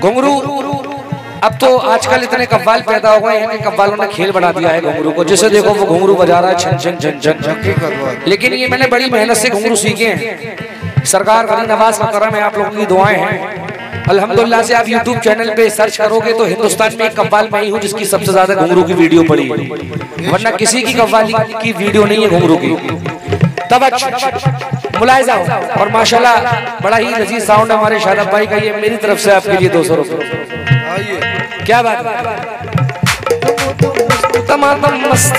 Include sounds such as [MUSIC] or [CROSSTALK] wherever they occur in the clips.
घुंगरू अब तो आजकल इतने कव्वाल पैदा हो गए हैं कि कव्वालों ने खेल बना दिया है घुंगरू को जिसे देखो वो घुंगरू बजा रहा है छन छन छन छन लेकिन ये मैंने बड़ी मेहनत से घुंगरू सीखे हैं। सरकार गनी नवाज़ का करम है आप लोगों की दुआएँ हैं। अल्हम्दुलिल्लाह से आप YouTube चैनल पे सर्च करोगे तो हिंदुस्तान में एक कव्वाल मैं ही हूँ जिसकी सबसे ज़्यादा घुंगरू की वीडियो पड़ी। है वरना किसी की कव्वाली की वीडियो नहीं है घुंगरू की। मुलायजा हो। और माशाल्लाह बड़ा ही लजीज साउंड हमारे शादाब भाई का। ये मेरी तरफ़ से आपके लिए दो सौ रुपये क्या बात तमाम मस्त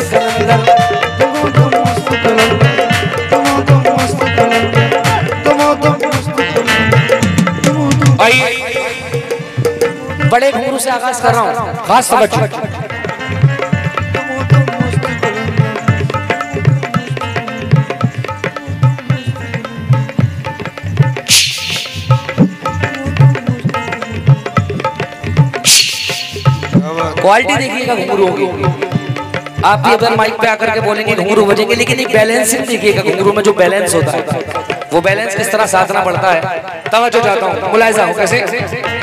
बड़े घुंगरू से आगाज़ कर रहा हूँ। खास तवज्जो। क्वालिटी देखिएगा घुंगरू होगी आप भी अगर माइक पे आकर के बोलेंगे घुंगरू बजेंगे, लेकिन एक बैलेंसिंग देखिएगा घुंगरू में जो बैलेंस होता है। वो बैलेंस किस तरह साधना पड़ता है? तवज्जो चाहता हूँ, मुलायजा हूँ, कैसे?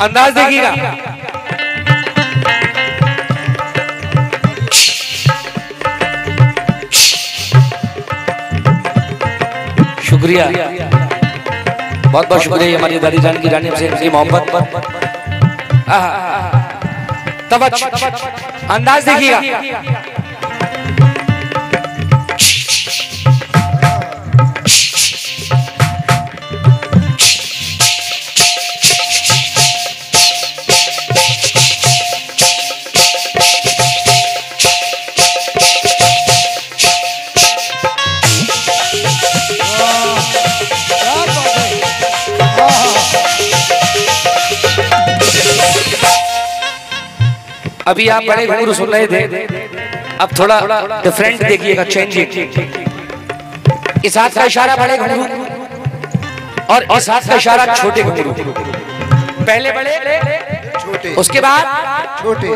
अंदाज देखिएगा। शुक्रिया। बहुत बहुत शुक्रिया हमारी दादी जान की जानी से मोहब्बत अंदाज देखिएगा। अभी आप बड़े गुरु सुन रहे थे। अब थोड़ा डिफरेंट देखिएगा चेंज इस हाथ का इशारा बड़े गुरु। और इस हाथ का इशारा छोटे गुरु। पहले बड़े छोटे। उसके बाद छोटे।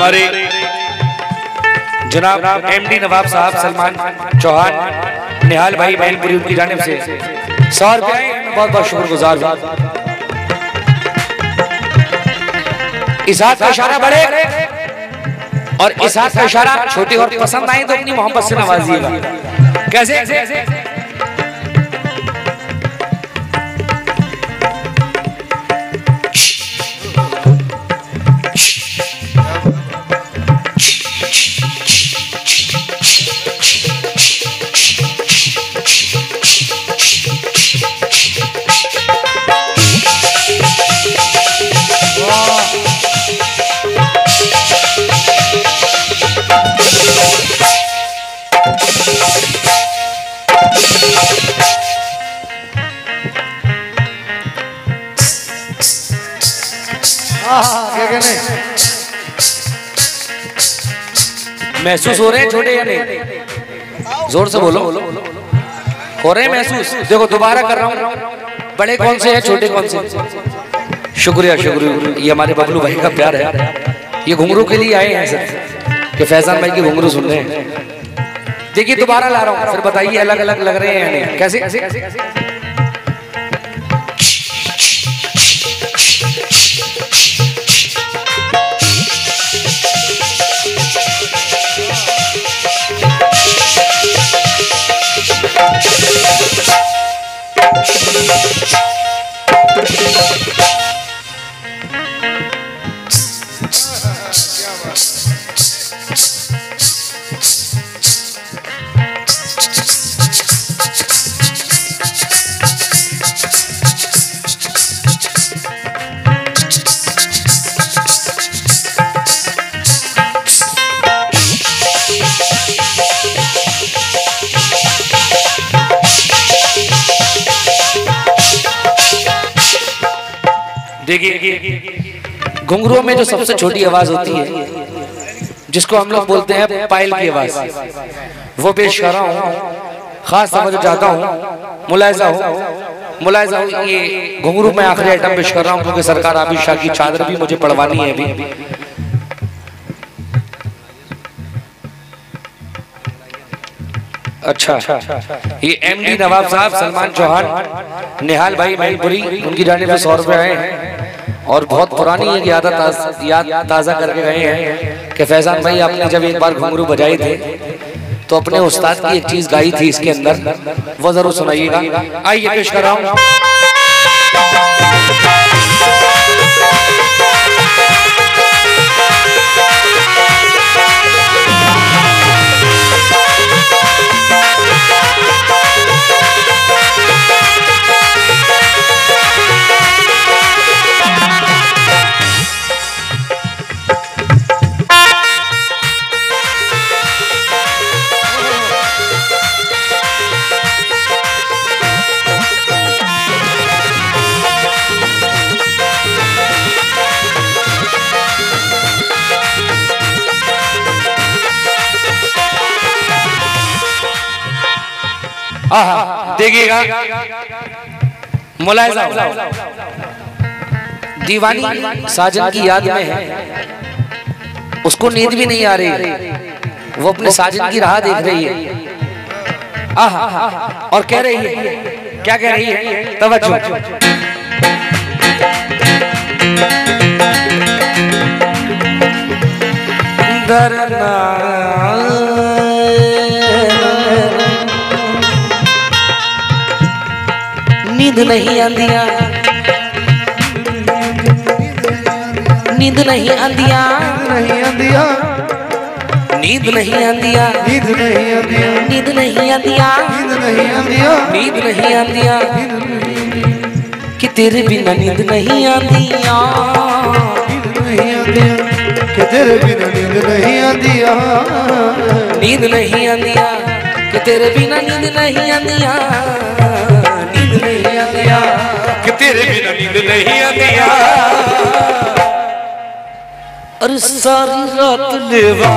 हमारे जनाब एमडी नवाब साहब सलमान चौहान, निहाल भाई मैनपुरी उनकी जानिब से। सौ रुपये बहुत बहुत शुक्रगुजार हूँ। इस हाथ का इशारा बड़े और इस हाथ का इशारा छोटे और पसंद आए तो अपनी मोहब्बत से नवाजिएगा। कैसे? महसूस हो रहे हैं छोटे या नहीं? ज़ोर से बोलो। हो रहे हैं महसूस? देखो, दोबारा कर रहा हूँ। बड़े कौन से हैं, छोटे कौन से शुक्रिया शुक्रिया। ये हमारे बबलू भाई का प्यार है। ये घुंगरू के लिए आए हैं सर, कि फैजान भाई की घुंगरू सुन रहे हैं। देखिए, दोबारा ला रहा हूँ। फिर बताइए अलग अलग लग रहे हैं कैसे? कैसे देखिए घुंघरुओं में जो सबसे छोटी आवाज़ होती है जिसको हम लोग बोलते हैं पायल की आवाज़। वो पेश कर रहा हूँ। खास समझ चाहता हूँ। मुलायजा हो। मुलायजा हो। ये घुंघरू में आखिरी आइटम पेश कर रहा हूँ क्योंकि सरकार आबिद शाह की चादर भी मुझे पढ़वानी है अभी। अच्छा। ये एमडी नवाब साहब सलमान चौहान निहाल भाई मैलपुरी उनकी जाने पे सौ रुपए आए। हैं और बहुत पुरानी एक याद याद ताज़ा करके गए हैं कि फैजान भाई, आपने जब एक बार घुंगरू बजाए थे तो अपने उस्ताद की एक चीज़ गाई थी इसके अंदर। वो ज़रूर सुनाइएगा। आइए, पेश कर रहा हूँ। देखिएगा मुलायजा दीवानी साजन की याद में है। उसको नींद भी नहीं आ रही। वो अपने साजन की राह देख रही है। आह, और कह रही है। क्या कह रही है? तवज्जो। डरना नींद नहीं आंदिया नींद नहीं आंदिया नहीं आंदिया नींद नहीं आंदिया नींद नहीं आंदिया नींद नहीं आंदिया नींद नहीं आंदिया नींद नहीं आंदिया कि तेरे बिना नींद नहीं आंदिया तेरे बिना नींद नहीं आंदिया नींद नहीं आंदिया कि तेरे बिना नींद नहीं आंदिया नींद नहीं आंदिया कि तेरे बिना नींद नहीं आंदिया और सारी रात लेवा।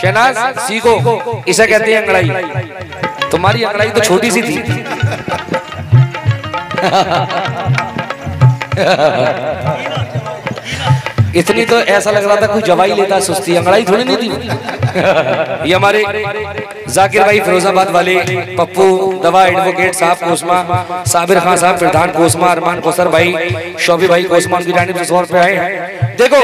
शहनाज सीखो इसे कहते हैं अंगड़ाई। तुम्हारी अंगड़ाई तो छोटी सी थी। [LAUGHS] इतनी तो ऐसा लग रहा था कोई जवाई लेता सुस्ती अंगड़ाई थोड़ी नहीं थी। ये हमारे जाकिर भाई फिरोजाबाद वाले पप्पू दवा एडवोकेट साहब कोसमा साबिर खान साहब प्रधान कोसमा अरमान कोसर भाई शोभी भाई कोसमा उनकी जानी से रुपए आए हैं। देखो।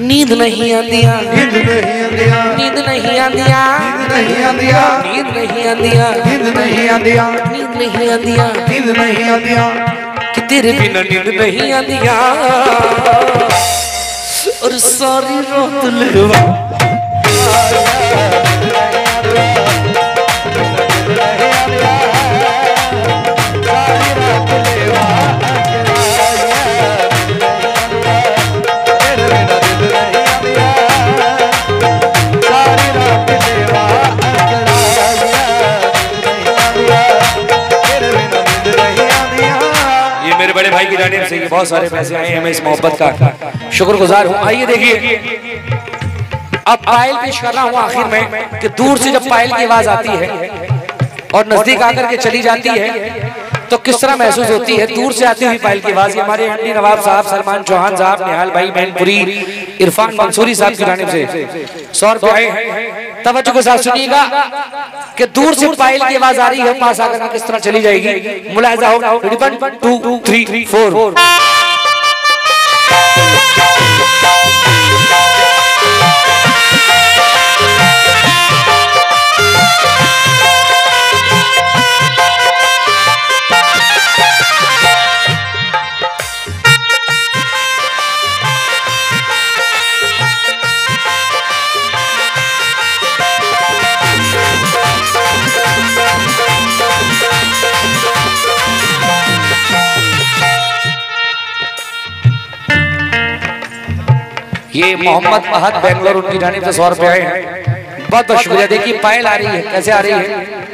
नींद नहीं आंदिया। नींद नहीं आंदिया। नींद नहीं आंदिया। नींद नहीं आंदिया। नींद नहीं आंदिया। नींद नहीं आंदिया। नींद नहीं आंदिया। कि तेरे बिना नींद नहीं आंदिया और सारी रात लेवा बहुत सारे पैसे आए हैं, मैं इस मोहब्बत का शुक्र गुजार हूँ। आइए देखिए, अब पायल पेश कर रहा हूँ आखिर में कि दूर से जब पायल की आवाज़ आती है और नज़दीक आकर के चली जाती है तो किस तरह महसूस होती है? दूर से आती हुई पायल की आवाज़। हमारे एमडी नवाब साहब, सलमान चौहान साहब, निहाल भाई मैनपुरी इरफान मंसूरी साहब की जानिब से। सौ रुपए तवज्जो के साथ सुनिएगा कि दूर से पायल की आवाज़ आ रही है, पास आकर किस तरह चली जाएगी। मुलायजा होगा वन टू, थ्री, फोर। ये मोहम्मद फहद बेंगलोर उनकी जानिब से सौ रुपए आए हैं। बहुत बहुत शुक्रिया। देखिए पायल आ रही है। कैसे आ रही है?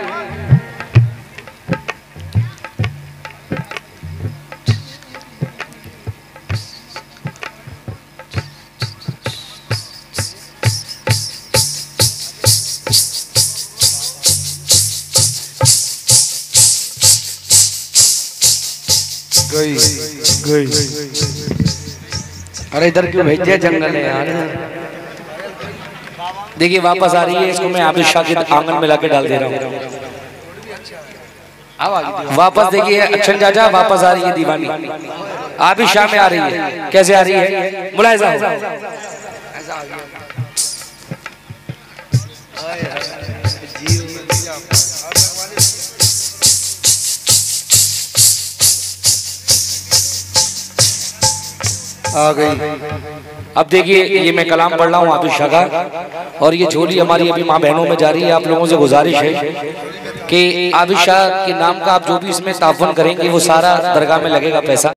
गई गई। अरे इधर क्यों भेज दिया जंगल है यार। देखिए वापस आ रही है इसको मैं आबिद शाह के आँगन में लाके डाल दे रहा हूँ। वापस देखिए अच्छन चाचा वापस आ रही है दीवानी। आबिद शाह में आ रही है। कैसे आ रही है? मुलायजा हो। आ गई। अब देखिए, ये मैं कलाम पढ़ रहा हूँ आबिद शाह और ये झोली हमारी अभी माँ बहनों में जा रही है, आप लोगों से गुजारिश है कि आबिद शाह के नाम का आप जो भी इसमें ताफन करेंगे, वो सारा दरगाह में लगेगा पैसा।